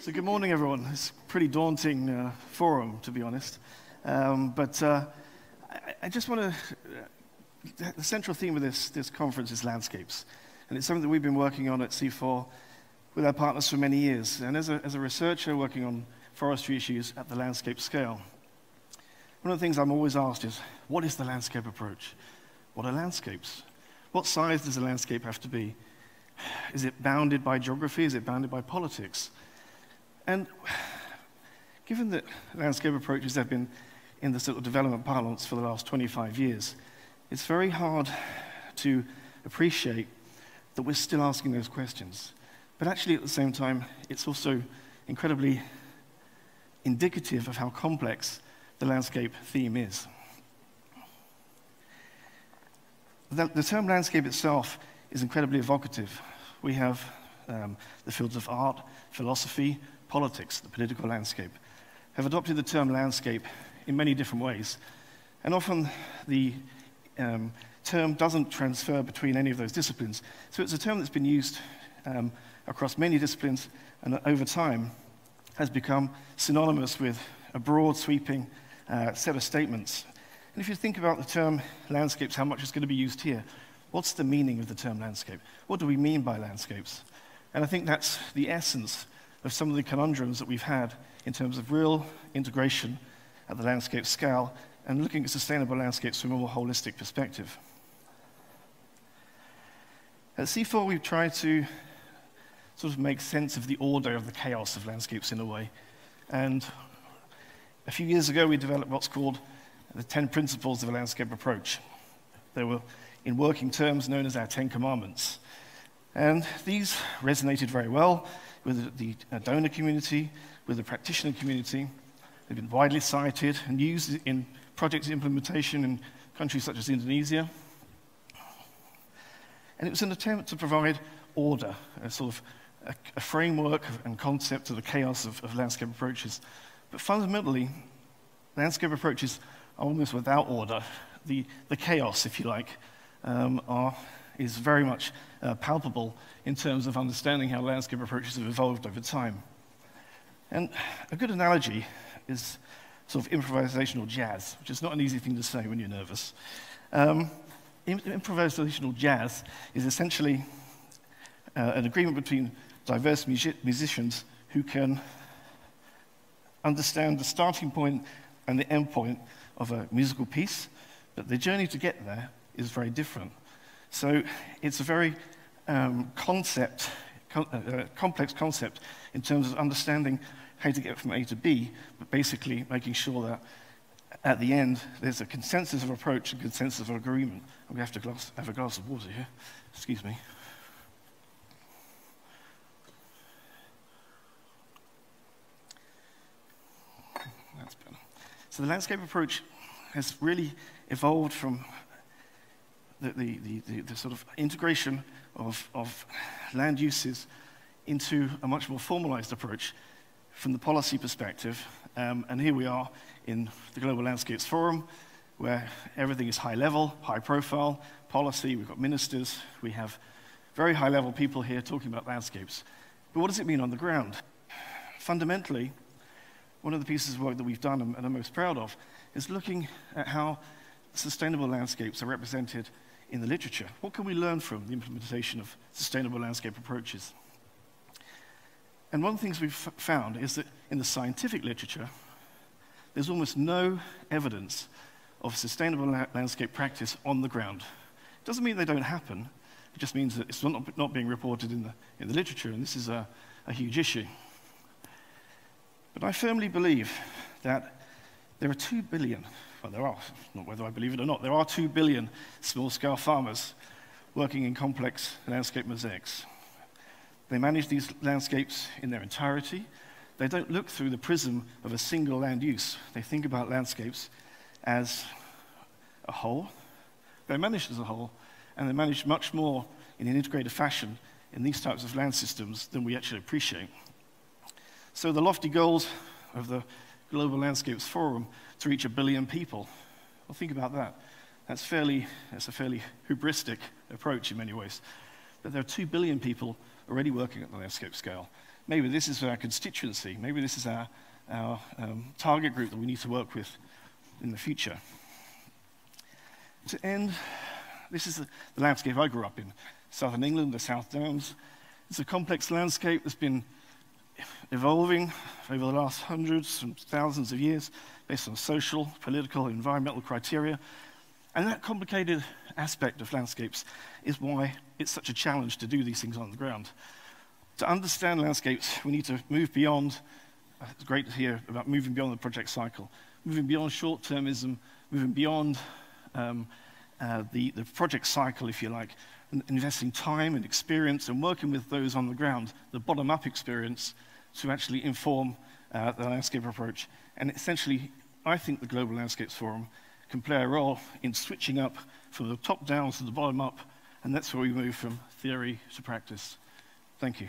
So, good morning, everyone. It's a pretty daunting uh, forum, to be honest. Um, but uh, I, I, just want to. The central theme of this, this conference is landscapes. And it's something that we've been working on at CIFOR with our partners for many years. And as a, as a researcher working on forestry issues at the landscape scale, one of the things I'm always asked is what is the landscape approach? What are landscapes? What size does a landscape have to be? Is it bounded by geography? Is it bounded by politics? And given that landscape approaches have been in the sort of development parlance for the last 25 years, it's very hard to appreciate that we're still asking those questions. But actually, at the same time, it's also incredibly indicative of how complex the landscape theme is. The, the term landscape itself is incredibly evocative. We have um, the fields of art, philosophy, politics, the political landscape, have adopted the term landscape in many different ways. And often the um, term doesn't transfer between any of those disciplines. So it's a term that's been used um, across many disciplines and over time has become synonymous with a broad, sweeping uh, set of statements. And if you think about the term landscapes, how much is going to be used here, what's the meaning of the term landscape? What do we mean by landscapes? And I think that's the essence of some of the conundrums that we've had in terms of real integration at the landscape scale and looking at sustainable landscapes from a more holistic perspective. At CIFOR, we've tried to sort of make sense of the order of the chaos of landscapes in a way. And a few years ago, we developed what's called the 10 principles of a landscape approach. They were, in working terms, known as our 10 commandments. And these resonated very well with the uh, donor community, with the practitioner community. They've been widely cited and used in project implementation in countries such as Indonesia. And it was an attempt to provide order, a sort of a, a framework and concept to the chaos of, of landscape approaches. But fundamentally, landscape approaches are almost without order. The, the chaos, if you like, um, are, is very much uh, palpable in terms of understanding how landscape approaches have evolved over time. And a good analogy is sort of improvisational jazz, which is not an easy thing to say when you're nervous. Um, improvisational jazz is essentially uh, an agreement between diverse musicians who can understand the starting point and the end point of a musical piece, but the journey to get there is very different. So it's a very um, concept, uh, uh, complex concept in terms of understanding how to get from A to B, but basically making sure that at the end there's a consensus of approach and consensus of agreement. I'm going to have to glass, have a glass of water here. Excuse me. So the landscape approach has really evolved from the, the, the, the, sort of integration of, of land uses into a much more formalized approach from the policy perspective. Um, and here we are in the Global Landscapes Forum, where everything is high level, high profile, policy. We've got ministers, we have very high level people here talking about landscapes. But what does it mean on the ground? Fundamentally, one of the pieces of work that we've done and I'm most proud of is looking at how sustainable landscapes are represented in the literature? What can we learn from the implementation of sustainable landscape approaches? And one of the things we've found is that in the scientific literature, there's almost no evidence of sustainable la landscape practice on the ground. It doesn't mean they don't happen, it just means that it's not, not being reported in the, in the literature, and this is a, a huge issue. But I firmly believe that there are two billion well, there are, not whether I believe it or not, there are 2 billion small scale farmers working in complex landscape mosaics. They manage these landscapes in their entirety. They don't look through the prism of a single land use. They think about landscapes as a whole. They're managed as a whole, and they're managed much more in an integrated fashion in these types of land systems than we actually appreciate. So the lofty goals of the Global Landscapes Forum to reach a billion people. Well, think about that. That's, fairly, that's a fairly hubristic approach in many ways. But there are two billion people already working at the landscape scale. maybe this is our constituency, maybe this is our, our um, target group that we need to work with in the future. To end, this is the, the landscape I grew up in southern England, the South Downs. It's a complex landscape that's been evolving over the last hundreds and thousands of years based on social, political, environmental criteria. And that complicated aspect of landscapes is why it's such a challenge to do these things on the ground. To understand landscapes, we need to move beyond, uh, it's great to hear about moving beyond the project cycle, moving beyond short termism, moving beyond um, uh, the, the project cycle, if you like, and investing time and experience and working with those on the ground, the bottom up experience, to actually inform uh, the landscape approach. And essentially, I think the Global Landscapes Forum can play a role in switching up from the top down to the bottom up, and that's where we move from theory to practice. Thank you.